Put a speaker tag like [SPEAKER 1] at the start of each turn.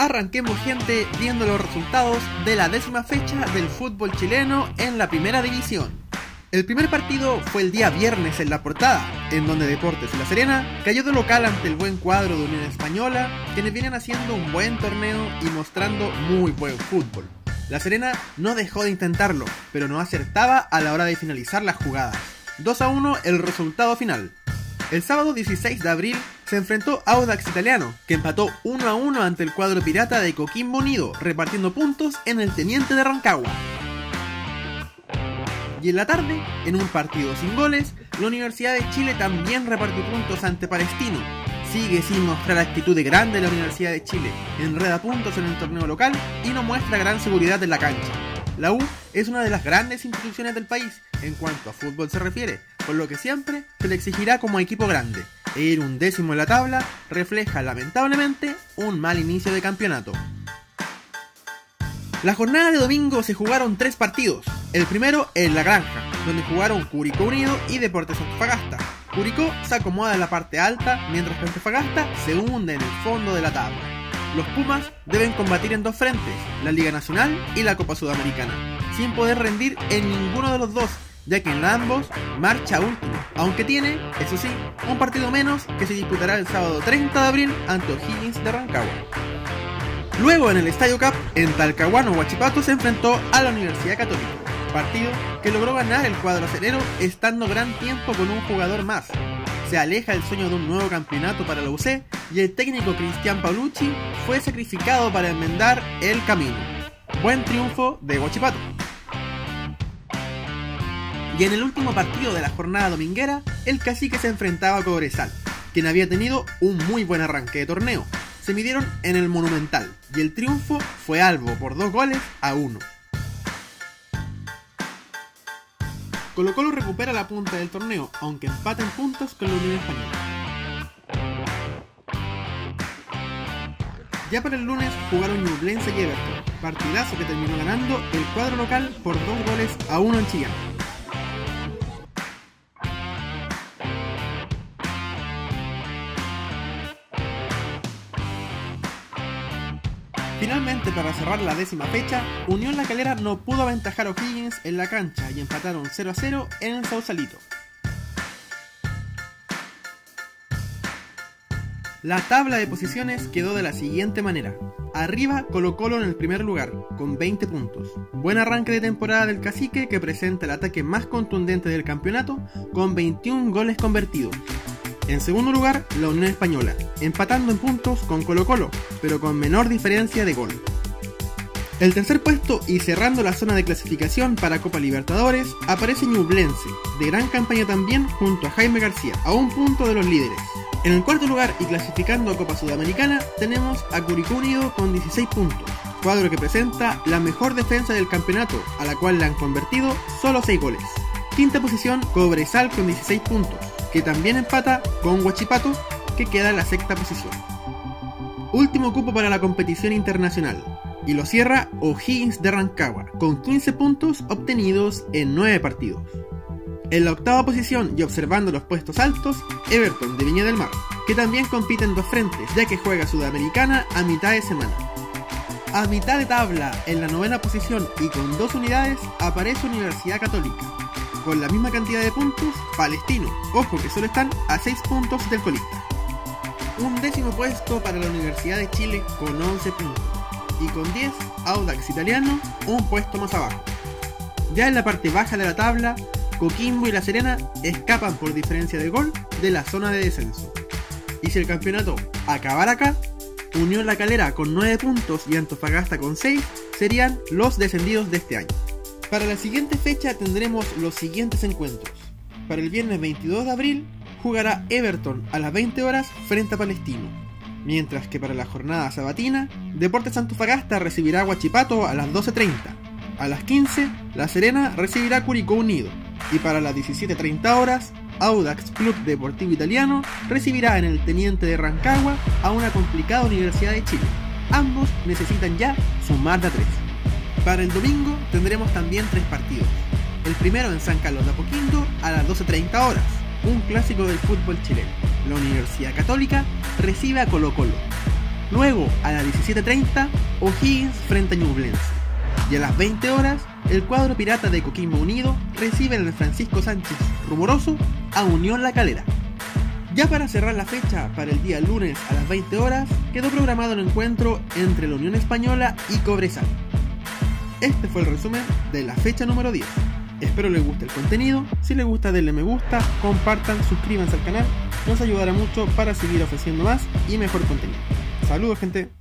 [SPEAKER 1] Arranquemos gente viendo los resultados de la décima fecha del fútbol chileno en la primera división. El primer partido fue el día viernes en la portada, en donde Deportes La Serena cayó de local ante el buen cuadro de Unión Española, quienes vienen haciendo un buen torneo y mostrando muy buen fútbol. La Serena no dejó de intentarlo, pero no acertaba a la hora de finalizar las jugadas. 2 a 1 el resultado final. El sábado 16 de abril se enfrentó a Audax Italiano, que empató 1 a 1 ante el cuadro pirata de Coquimbo Unido, repartiendo puntos en el Teniente de Rancagua. Y en la tarde, en un partido sin goles, la Universidad de Chile también repartió puntos ante Palestino. Sigue sin mostrar actitud de grande la Universidad de Chile, enreda puntos en el torneo local y no muestra gran seguridad en la cancha. La U es una de las grandes instituciones del país en cuanto a fútbol se refiere, por lo que siempre se le exigirá como equipo grande e ir un décimo en la tabla refleja lamentablemente un mal inicio de campeonato. La jornada de domingo se jugaron tres partidos. El primero en La Granja, donde jugaron Curicó Unido y Deportes Antofagasta. Curicó se acomoda en la parte alta, mientras que Antofagasta se hunde en el fondo de la tabla. Los Pumas deben combatir en dos frentes, la Liga Nacional y la Copa Sudamericana, sin poder rendir en ninguno de los dos, ya que en ambos marcha último, aunque tiene, eso sí, un partido menos que se disputará el sábado 30 de abril ante O'Higgins de Rancagua. Luego en el Estadio Cup, en Talcahuano, Huachipato se enfrentó a la Universidad Católica, partido que logró ganar el cuadro acelero estando gran tiempo con un jugador más. Se aleja el sueño de un nuevo campeonato para la UC y el técnico Cristian Paulucci fue sacrificado para enmendar el camino. Buen triunfo de Huachipato. Y en el último partido de la jornada dominguera, el cacique se enfrentaba a Cobresal, quien había tenido un muy buen arranque de torneo. Se midieron en el Monumental y el triunfo fue albo por dos goles a uno. Colo Colo recupera la punta del torneo, aunque empata en puntos con la Unión Española. Ya para el lunes jugaron Ñublense y Everton, partidazo que terminó ganando el cuadro local por dos goles a uno en Chillán. Finalmente, para cerrar la décima fecha, Unión La Calera no pudo aventajar a O'Higgins en la cancha y empataron 0 a 0 en el Sausalito. La tabla de posiciones quedó de la siguiente manera. Arriba Colo Colo en el primer lugar, con 20 puntos. Buen arranque de temporada del cacique que presenta el ataque más contundente del campeonato, con 21 goles convertidos. En segundo lugar, la Unión Española, empatando en puntos con Colo Colo, pero con menor diferencia de gol. El tercer puesto y cerrando la zona de clasificación para Copa Libertadores aparece Ñublense, de gran campaña también junto a Jaime García, a un punto de los líderes. En el cuarto lugar y clasificando a Copa Sudamericana tenemos a Curicó Unido con 16 puntos, cuadro que presenta la mejor defensa del campeonato, a la cual le han convertido solo 6 goles. Quinta posición, Cobresal con 16 puntos, que también empata con Huachipato, que queda en la sexta posición. Último cupo para la competición internacional, y lo cierra O'Higgins de Rancagua, con 15 puntos obtenidos en 9 partidos. En la octava posición y observando los puestos altos, Everton de Viña del Mar, que también compite en dos frentes, ya que juega Sudamericana a mitad de semana. A mitad de tabla, en la novena posición y con dos unidades, aparece Universidad Católica, con la misma cantidad de puntos, Palestino. Ojo que solo están a 6 puntos del colista. Un décimo puesto para la Universidad de Chile con 11 puntos. Y con 10, Audax Italiano, un puesto más abajo. Ya en la parte baja de la tabla, Coquimbo y La Serena escapan por diferencia de gol de la zona de descenso. Y si el campeonato acabara acá, Unión La Calera con 9 puntos y Antofagasta con 6 serían los descendidos de este año. Para la siguiente fecha tendremos los siguientes encuentros. Para el viernes 22 de abril jugará Everton a las 20 horas frente a Palestino. Mientras que para la jornada sabatina, Deportes Antofagasta recibirá a Huachipato a las 12.30. A las 15, La Serena recibirá a Curicó Unido. Y para las 17.30 horas, Audax Club Deportivo Italiano recibirá en el Teniente de Rancagua a una complicada Universidad de Chile. Ambos necesitan ya sumar de a 3. Para el domingo tendremos también tres partidos. El primero en San Carlos de Apoquindo a las 12.30 horas, un clásico del fútbol chileno. La Universidad Católica recibe a Colo Colo. Luego, a las 17.30, O'Higgins frente a Ñublense. Y a las 20 horas, el cuadro pirata de Coquimbo Unido recibe en el Francisco Sánchez Rumoroso a Unión La Calera. Ya para cerrar la fecha, para el día lunes a las 20 horas, quedó programado el encuentro entre la Unión Española y Cobresal. Este fue el resumen de la fecha número 10. Espero les guste el contenido, si les gusta denle me gusta, compartan, suscríbanse al canal, nos ayudará mucho para seguir ofreciendo más y mejor contenido. Saludos gente.